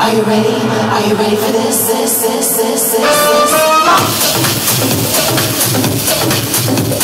Are you ready? Are you ready for this? This, this, this, this, this.